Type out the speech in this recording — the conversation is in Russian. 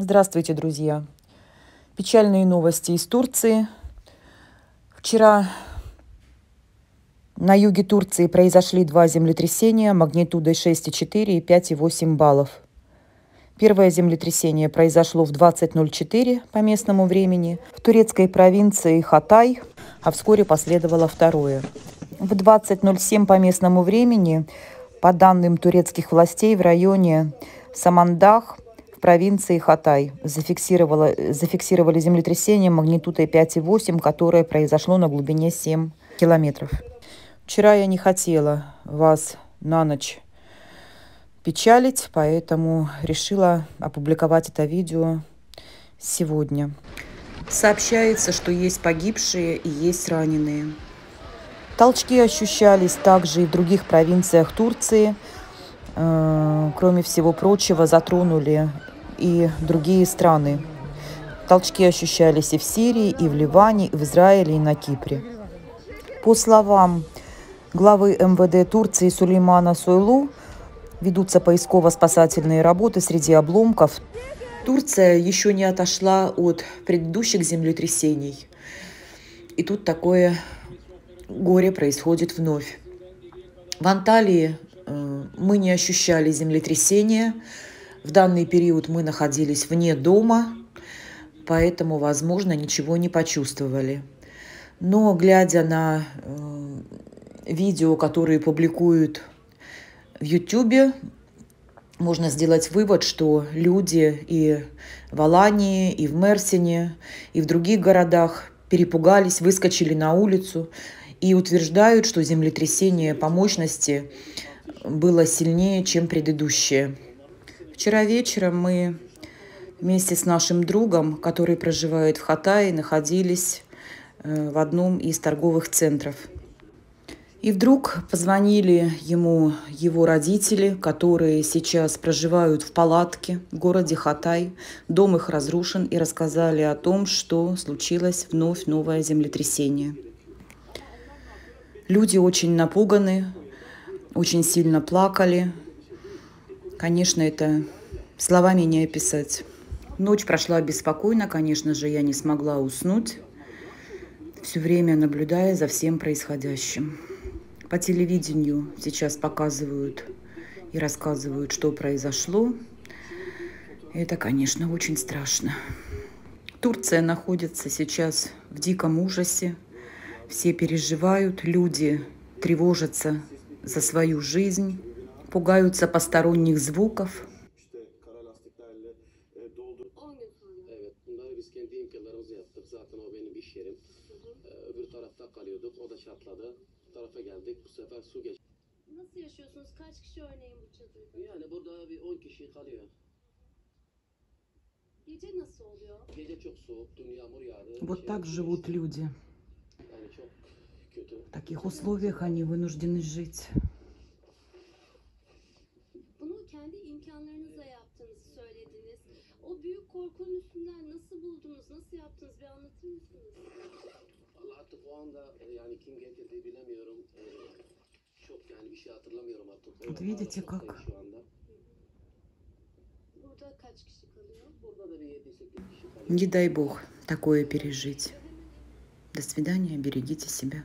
Здравствуйте, друзья! Печальные новости из Турции. Вчера на юге Турции произошли два землетрясения магнитудой 6,4 и 5,8 баллов. Первое землетрясение произошло в 20.04 по местному времени в турецкой провинции Хатай, а вскоре последовало второе. В 20.07 по местному времени, по данным турецких властей, в районе Самандах – провинции Хатай зафиксировало, зафиксировали землетрясение магнитудой 5,8, которое произошло на глубине 7 километров. Вчера я не хотела вас на ночь печалить, поэтому решила опубликовать это видео сегодня. Сообщается, что есть погибшие и есть раненые. Толчки ощущались также и в других провинциях Турции. Э, кроме всего прочего, затронули и другие страны. Толчки ощущались и в Сирии, и в Ливане, и в Израиле, и на Кипре. По словам главы МВД Турции Сулеймана Сойлу, ведутся поисково-спасательные работы среди обломков. Турция еще не отошла от предыдущих землетрясений. И тут такое горе происходит вновь. В Анталии э, мы не ощущали землетрясения, в данный период мы находились вне дома, поэтому, возможно, ничего не почувствовали. Но глядя на э, видео, которые публикуют в YouTube, можно сделать вывод, что люди и в Алании, и в Мерсине, и в других городах перепугались, выскочили на улицу и утверждают, что землетрясение по мощности было сильнее, чем предыдущее. Вчера вечером мы вместе с нашим другом, который проживает в Хатае, находились э, в одном из торговых центров. И вдруг позвонили ему его родители, которые сейчас проживают в палатке в городе Хатай. Дом их разрушен и рассказали о том, что случилось вновь новое землетрясение. Люди очень напуганы, очень сильно плакали, Конечно, это словами не описать. Ночь прошла беспокойно, конечно же, я не смогла уснуть, все время наблюдая за всем происходящим. По телевидению сейчас показывают и рассказывают, что произошло. Это, конечно, очень страшно. Турция находится сейчас в диком ужасе. Все переживают, люди тревожатся за свою жизнь пугаются посторонних звуков. Nasıl yaşıyorsunuz? Kaç kişi örneğin bu çadırda? Yani burada bir 10 kişi kalıyor. Gece nasıl oluyor? Gece çok soğuk, dün yağmur yağdı. Вот так живут люди. Yani çok kötü. В таких условиях они вынуждены жить. korkunun üstünden nasıl buldunuz, nasıl yaptınız Kim getirdi bilemiyorum. Ee, çok yani bir şey hatırlamıyorum artık. Вот видите как? Şu anda. Burada kaç kişi kalıyor? Burada da bir 7-8 kişi kalıyor. Не дай бог такое пережить. До свидания, берегите себя.